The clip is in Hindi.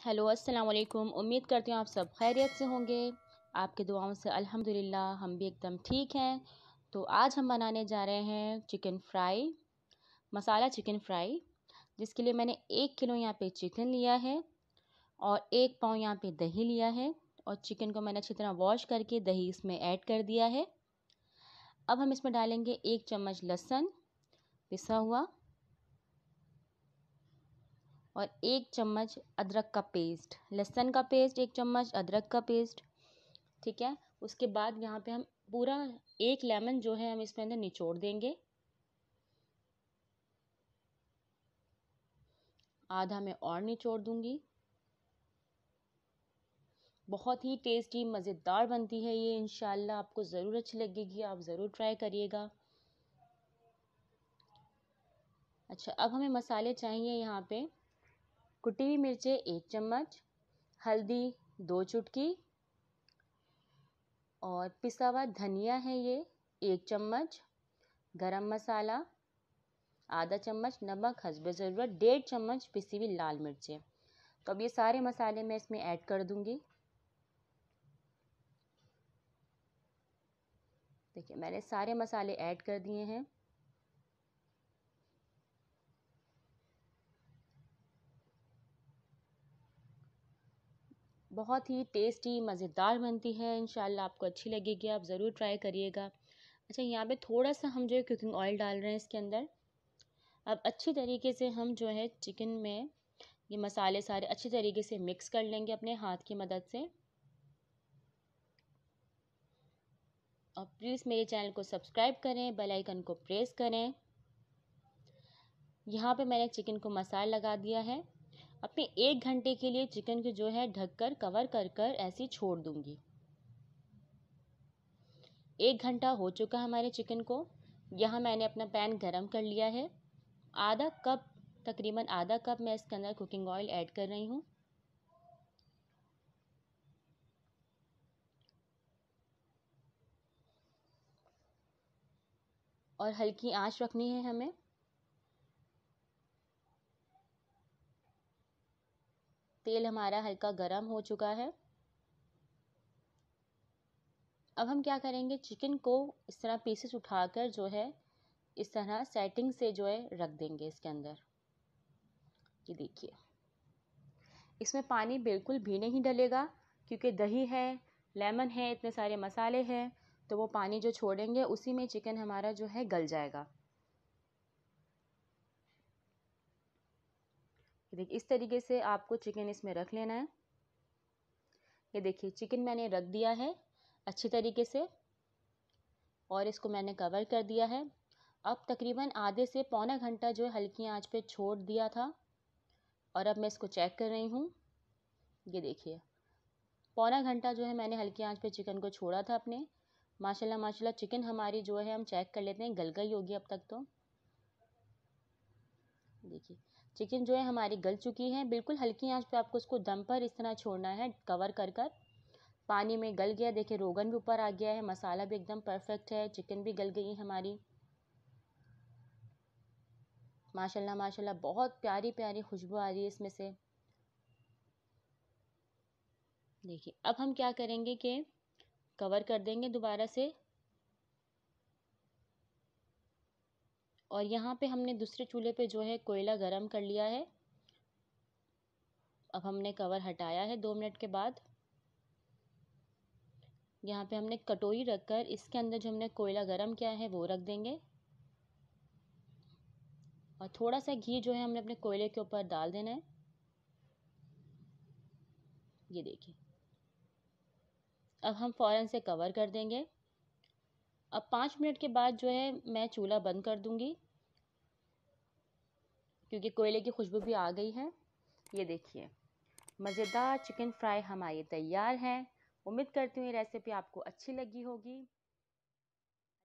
हेलो अस्सलाम वालेकुम उम्मीद करती हूँ आप सब खैरियत से होंगे। आपके दुआओं से अल्हम्दुलिल्लाह, हम भी एकदम ठीक हैं। तो आज हम बनाने जा रहे हैं chicken fry, masala chicken fry, जिसके लिए मैंने एक किलो यहाँ पे चिकन लिया है और एक पाव यहाँ पे दही लिया है और चिकन को मैंने अच्छी तरह वॉश करके दही इसमें ऐड कर दिया है। अब हम इसमें डालेंगे एक चम्मच लहसुन पिसा हुआ। और एक चम्मच अदरक का पेस्ट। लहसुन का पेस्ट, एक चम्मच अदरक का पेस्ट, ठीक है? उसके बाद यहाँ पे हम पूरा एक लेमन जो है हम इसमें अंदर निचोड़ देंगे। आधा मैं और निचोड़ दूँगी। बहुत ही टेस्टी, मज़ेदार बनती है ये, इंशाल्लाह आपको ज़रूर अच्छी लगेगी। आप ज़रूर ट्राई करिएगा। अच्छा अब हमें मसाले चाहिए यहाँ पे। कुटी हुई मिर्चें, एक चम्मच, हल्दी, दो चुटकी और पिसा हुआ धनिया है ये, एक चम्मच, गरम मसाला, आधा चम्मच नमक, हसब ज़रूरत, डेढ़ चम्मच पिसी हुई लाल मिर्चें। तो अब ये सारे मसाले मैं इसमें ऐड कर दूँगी। देखिए, मैंने सारे मसाले ऐड कर दिए हैं। बहुत ही टेस्टी मज़ेदार बनती है। इन आपको अच्छी लगेगी, आप ज़रूर ट्राई करिएगा। अच्छा यहाँ पे थोड़ा सा हम जो है कुकिंग ऑयल डाल रहे हैं इसके अंदर। अब अच्छी तरीके से हम जो है चिकन में ये मसाले सारे अच्छी तरीके से मिक्स कर लेंगे अपने हाथ की मदद से। और प्लीज़ मेरे चैनल को सब्सक्राइब करें बेल आइकन को प्रेस करें। यहाँ पे मैंने चिकन को मसाला लगा दिया है। अपने एक घंटे के लिए चिकन को जो है ढककर कवर कर कर ऐसे छोड़ दूँगी। एक घंटा हो चुका हमारे चिकन को। यहाँ मैंने अपना पैन गरम कर लिया है। आधा कप, तकरीबन आधा कप मैं इसके अंदर कुकिंग ऑयल ऐड कर रही हूँ। और हल्की आँच रखनी है हमें। तेल हमारा हल्का गर्म हो चुका है। अब हम क्या करेंगे? चिकन को इस तरह पीसेस उठाकर जो है, इस तरह सेटिंग से जो है रख देंगे इसके अंदर। ये देखिए। इसमें पानी बिल्कुल भी नहीं डलेगा, क्योंकि दही है लेमन है, इतने सारे मसाले हैं तो वो पानी जो छोड़ेंगे, उसी में चिकन हमारा जो है गल जाएगा। देखिए, इस तरीके से आपको चिकन इसमें रख लेना है। ये देखिए चिकन मैंने रख दिया है अच्छी तरीके से और इसको मैंने कवर कर दिया है। अब तकरीबन आधे से पौना घंटा जो है, हल्की आँच पे छोड़ दिया था और अब मैं इसको चेक कर रही हूँ। ये देखिए, पौना घंटा जो है मैंने हल्की आँच पे चिकन को छोड़ा था अपने। माशाल्लाह माशाल्लाह चिकन हमारी जो है, हम चेक कर लेते हैं, गल गई होगी अब तक तो। देखिए चिकन जो है हमारी गल चुकी है। बिल्कुल हल्की आँच पे आपको उसको दम पर इस तरह छोड़ना है कवर कर कर। पानी में गल गया, देखिए रोगन भी ऊपर आ गया है, मसाला भी एकदम परफेक्ट है, चिकन भी गल गई हमारी। माशाल्लाह माशाल्लाह, बहुत प्यारी प्यारी खुशबू आ रही है इसमें से। देखिए, अब हम क्या करेंगे कि कवर कर देंगे दोबारा से। और यहाँ पे हमने दूसरे चूल्हे पे जो है कोयला गरम कर लिया है। अब हमने कवर हटाया है दो मिनट के बाद। यहाँ पे हमने कटोरी रखकर इसके अंदर जो हमने कोयला गरम किया है वो रख देंगे। और थोड़ा सा घी जो है हमने अपने कोयले के ऊपर डाल देना है। ये देखिए। अब हम फ़ौरन से कवर कर देंगे। अब पाँच मिनट के बाद जो है मैं चूल्हा बंद कर दूँगी। क्योंकि कोयले की खुशबू भी आ गई है। ये देखिए, मज़ेदार चिकन फ्राई हमारे तैयार है। उम्मीद करती हूँ ये रेसिपी आपको अच्छी लगी होगी।